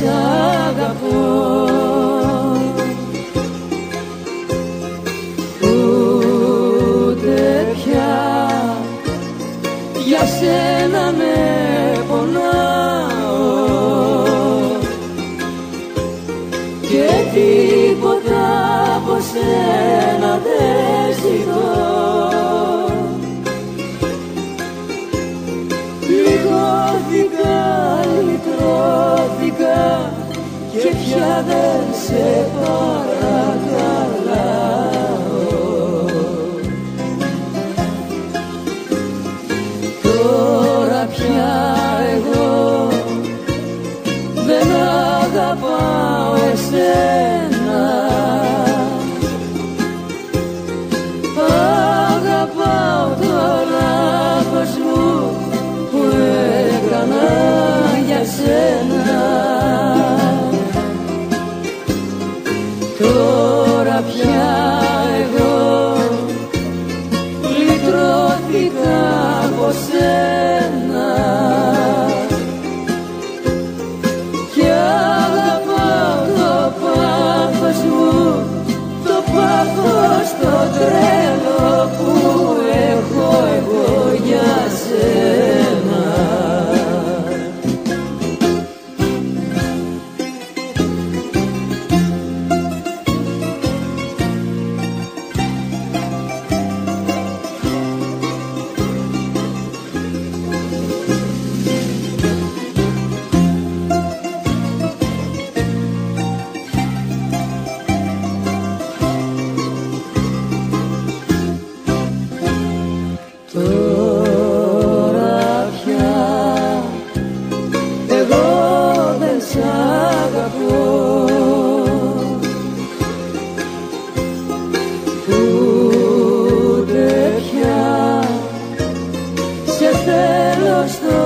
αγαπώ. Ούτε πια για σένα με πονάω. Και τίποτα από σένα δεν ζητώ. Λιγώθηκα, λυτρώθηκα και πια δεν Τώρα πια εγώ λυτρώθηκα από σένα θέλω στο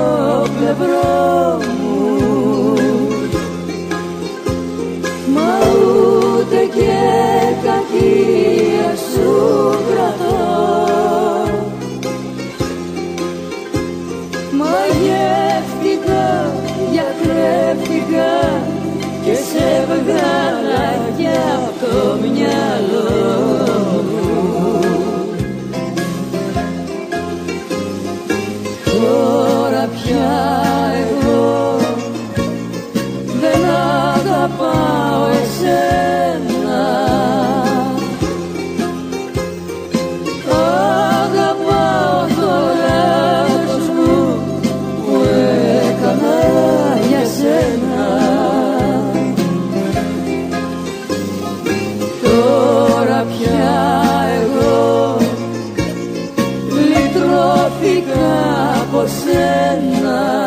πλευρό μου. Μα ούτε και κακία σου κρατώ. Μαγεύτηκα, γιατρεύτηκα και σε βγάλα και από Τώρα and the.